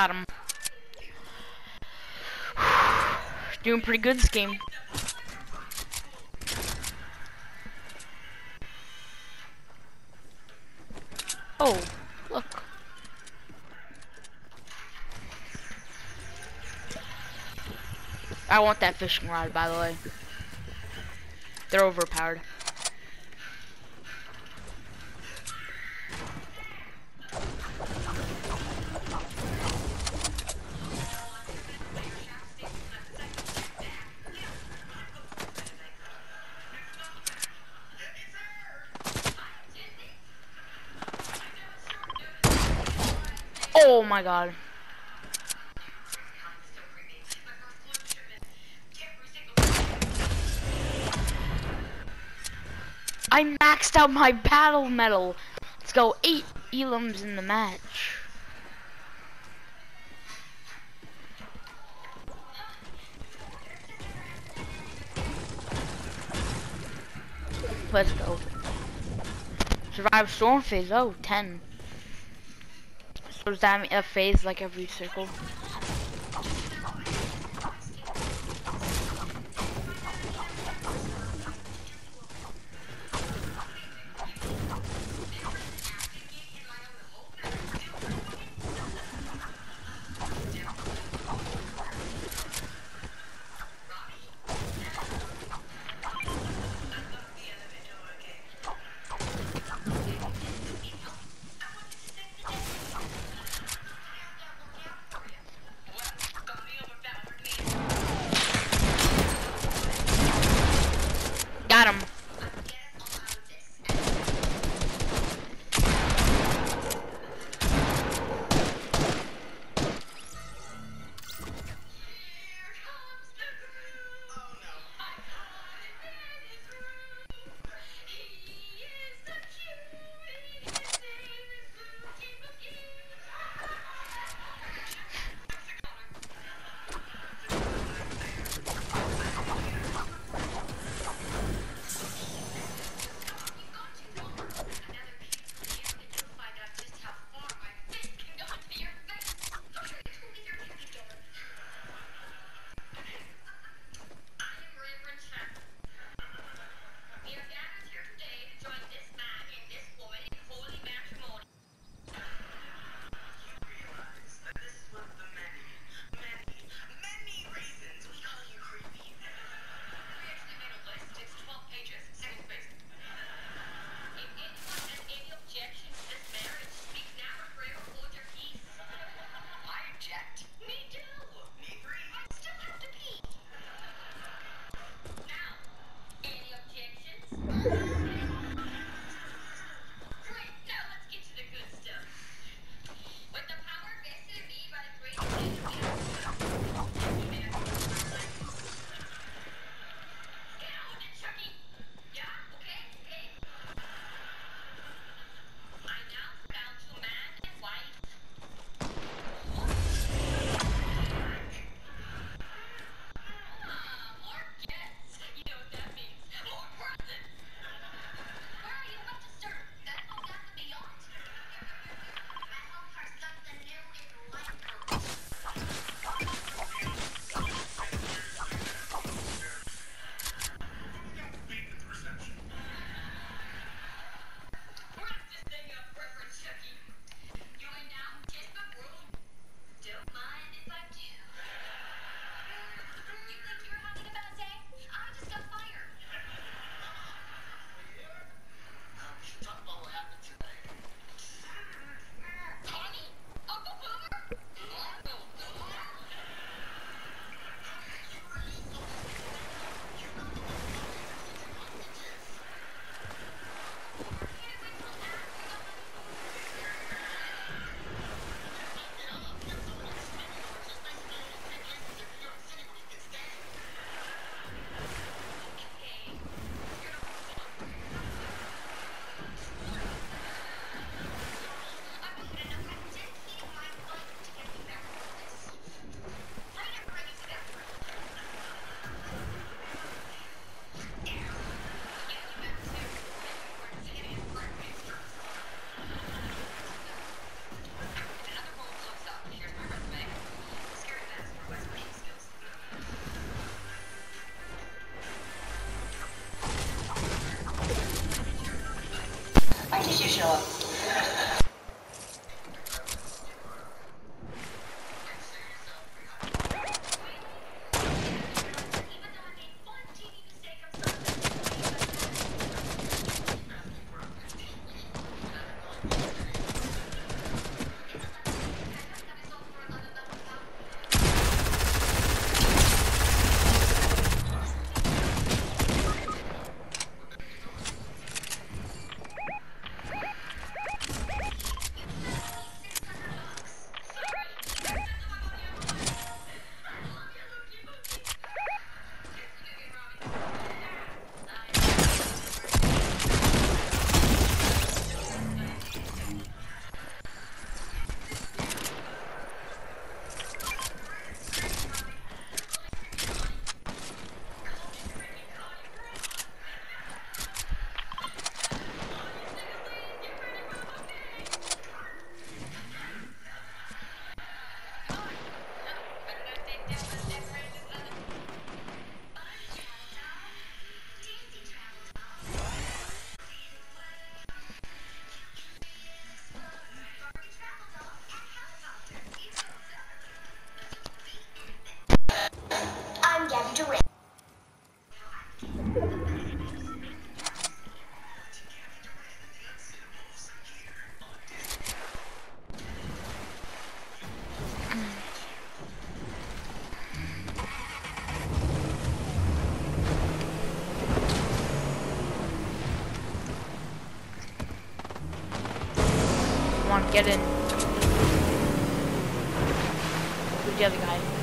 Got him. Doing pretty good this game. Oh, look. I want that fishing rod, by the way. They're overpowered. Oh my god. I maxed out my battle medal. Let's go eight elims in the match. Let's go. Survive storm phase. Oh, 10. Does that mean a phase like every circle? 啊继续说 get in. Who's the other guy?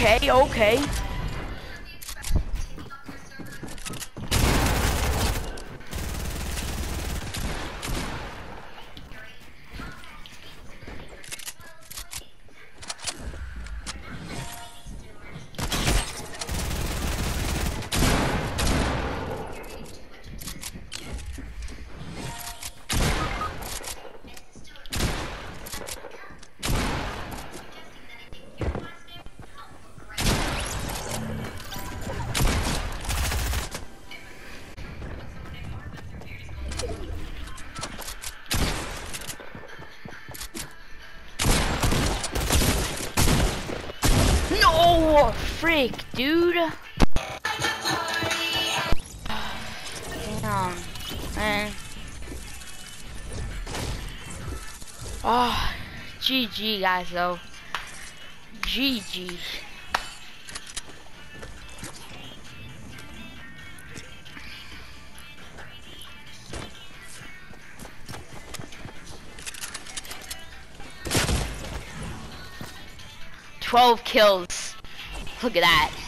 Okay, okay. No, dude. Damn, man. Ah, oh, GG, guys, though. GG. Twelve kills. Look at that.